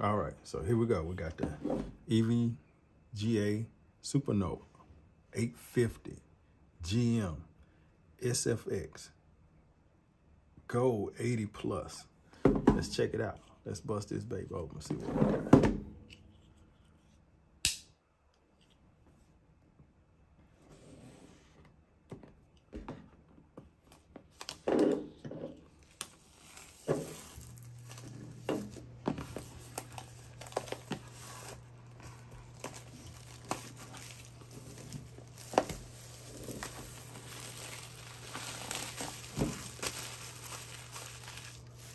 All right, so here we go. We got the EVGA Supernova 850 GM SFX Gold 80 Plus. Let's check it out. Let's bust this baby open and see what we got.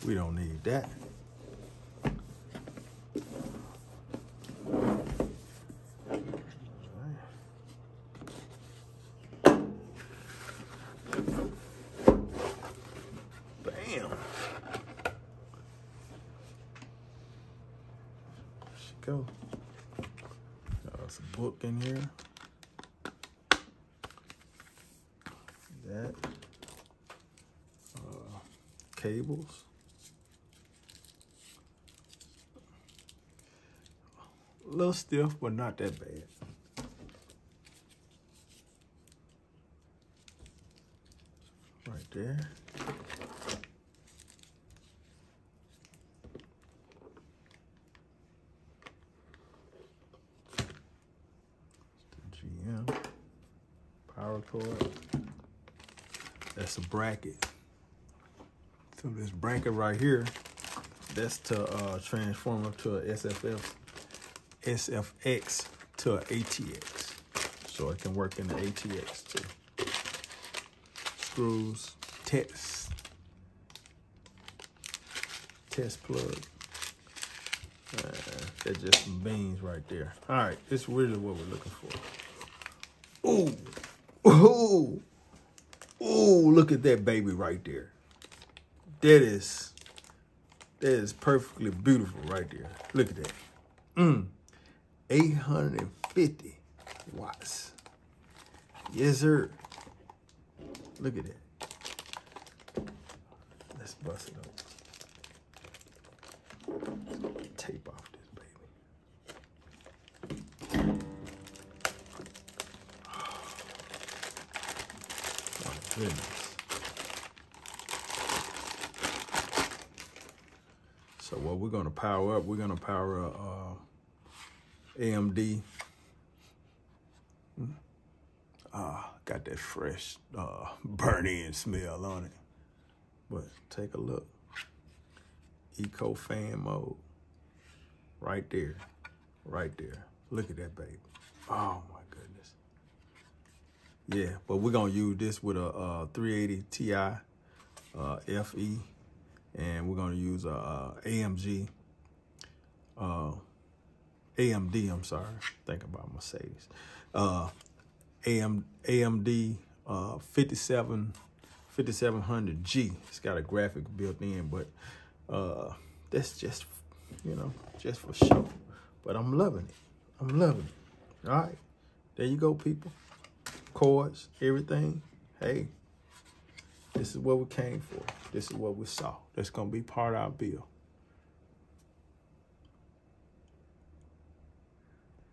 We don't need that. Go. There's a book in here. That. Uh, cables. Little stiff, but not that bad. Right there. GM power cord. That's a bracket. So this bracket right here, that's to uh, transform up to a SFF SFX to an ATX. So it can work in the ATX too. Screws, test, test plug. Uh, that's just some beans right there. All right, this is really what we're looking for. Ooh, ooh, ooh, look at that baby right there. That is, that is perfectly beautiful right there. Look at that. Mm. 850 watts. Yes, sir. Look at that. Let's bust it open. Tape off this baby. Oh, goodness. So what we're gonna power up, we're gonna power up uh, AMD. Ah, got that fresh uh, burn-in smell on it. But take a look. Eco fan mode. Right there. Right there. Look at that baby. Oh my goodness. Yeah, but we're gonna use this with a uh, 380 Ti uh, FE, and we're gonna use a, uh AMG, uh, AMD. I'm sorry, think about Mercedes. Uh, AM, AMD uh, 57 5700G. It's got a graphic built in, but uh, that's just you know just for show. But I'm loving it. I'm loving it. All right, there you go, people cords, everything. Hey, this is what we came for. This is what we saw. That's gonna be part of our bill.